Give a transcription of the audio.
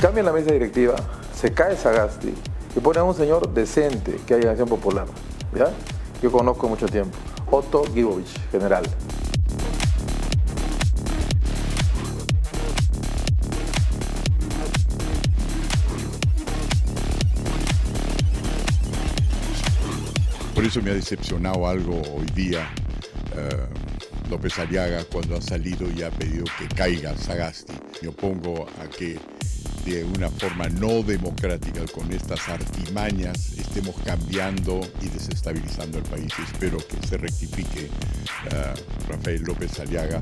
cambian la mesa directiva, se cae Sagasti y ponen a un señor decente que hay en Acción Popular. ¿ya? Yo conozco mucho tiempo. Otto Gibovich, general. Por eso me ha decepcionado algo hoy día eh, López Aliaga cuando ha salido y ha pedido que caiga Sagasti. Me opongo a que de una forma no democrática con estas artimañas estemos cambiando y desestabilizando el país. Espero que se rectifique eh, Rafael López Aliaga.